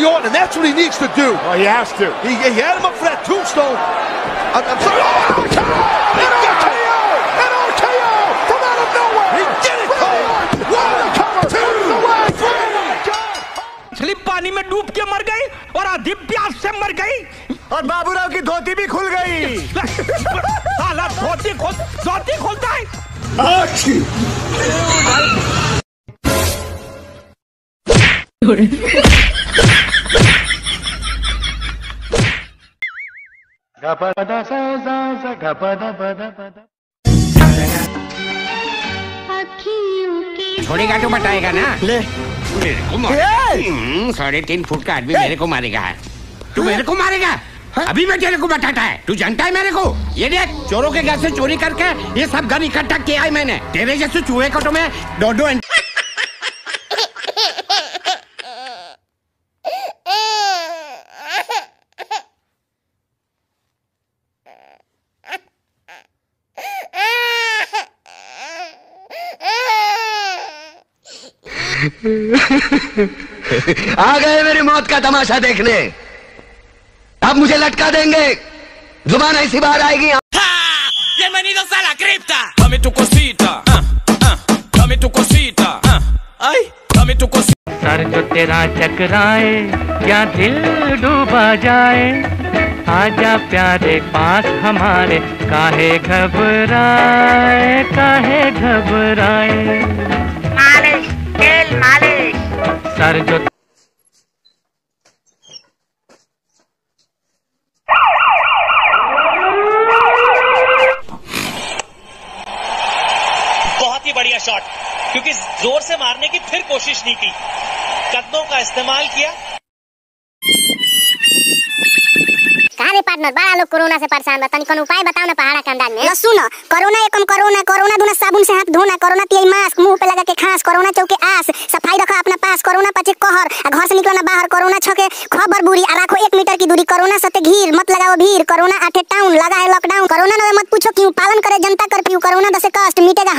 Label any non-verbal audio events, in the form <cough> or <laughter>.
the on, and that's what he needs to do. Oh, he has to. He, he had him up for that tombstone. I'm, I'm sorry. Oh, An RKO! An RKO from out of nowhere! He did it, Cole! One, cover, two, away, three! मछली पानी में डूब के मर गई और आधी प्यास से मर गई और बाबूराव की धोती भी खुल गई साला धोती खोल धोती खोलता है छोड़ेगा तो बताएगा ना। ले। मेरे को मार- हम्म, साढ़े तीन फुट का आदमी मेरे को मारेगा। तू मेरे को मारेगा? अभी मैं तेरे को बताता है। तू जानता है मेरे को? ये देख चोरों के घर से चोरी करके ये सब घर इकट्ठा किया है मैंने। तेरे जैसे चूहे को तो मैं दो दो <laughs> आ गए मेरी मौत का तमाशा देखने अब मुझे लटका देंगे ज़ुबान ऐसी बाहर आएगी Bienvenidos a la cripta. Dame tu cosita. ah, ah, Dame tu cosita. ah, Ay, dame tu cosita. सर जो तेरा चकराए या दिल डूबा जाए आजा प्यारे पास हमारे काहे घबराए काहे घबराए सर जो बहुत ही बढ़िया शॉट क्योंकि ज़ोर से मारने की फिर कोशिश नहीं की। कदमों का इस्तेमाल किया। पार्टनर बड़ा लोग कोरोना से परेशान बा। तनी कोनो उपाय बताओ ना पहाड़ा के अंदाज में। ल सुनो कोरोना एकम कोरोना कोरोना दुना साबुन से हाथ धोना कोरोना पिए मास्क मुँह पे लगा के खांस कोरोना चौके आस सफ़ाई कोरोना पचे कहर। घर से निकलना बाहर कोरोना छके। खबर बुरी, आ राखो एक मीटर की दूरी। कोरोना सते घीर, मत लगाओ भीड़। कोरोना आठे टाउन लगा है लॉकडाउन कोरोना ना मत पूछो क्यों? पालन करे जनता कर्फ्यू। कोरोना दसे कष्ट, मिटेगा